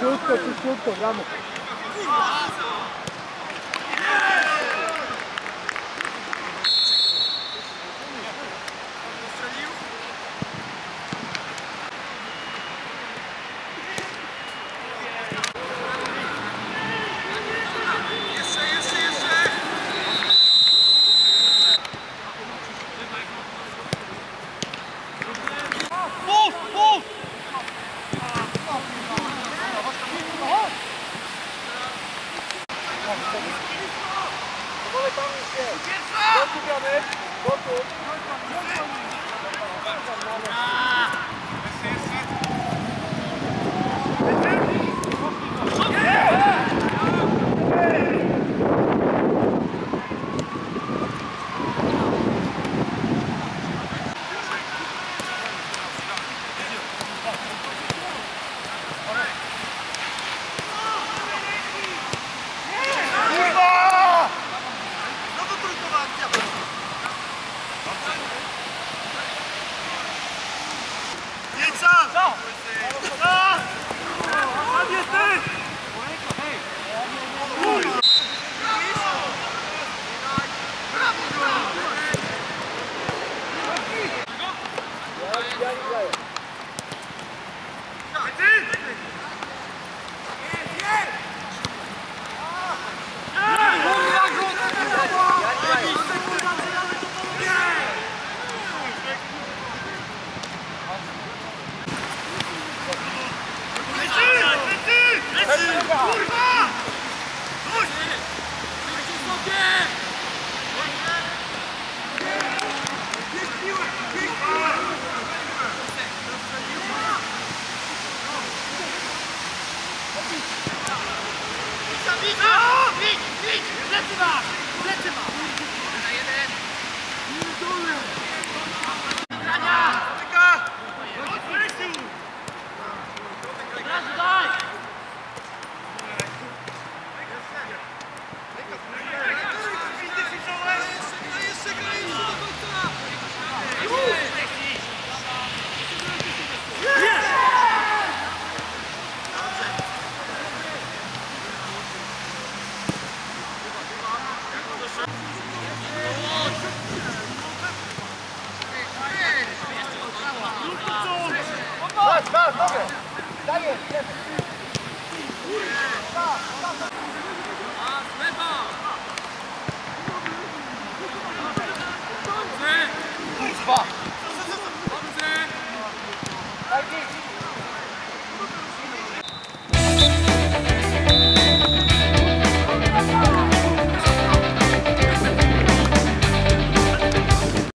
Šutko, šutko, šutko, gramo. Dokupiony. Dokupiony. Ciutko, gramo. です Dale, dale, dale.